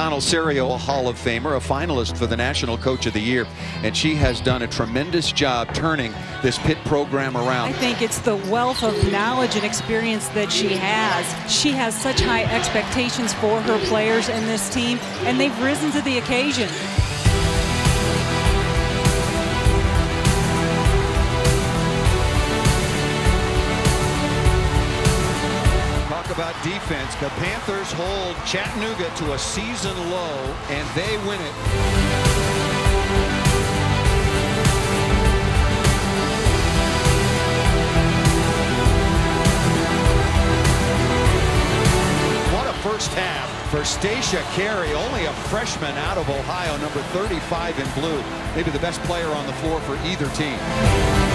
McConnell Serio, a Hall of Famer, a finalist for the National Coach of the Year, and she has done a tremendous job turning this Pitt program around. I think it's the wealth of knowledge and experience that she has. She has such high expectations for her players and this team, and they've risen to the occasion. About defense. The Panthers hold Chattanooga to a season low, and they win it. What a first half for Stasha Carey, only a freshman out of Ohio, number 35 in blue. Maybe the best player on the floor for either team.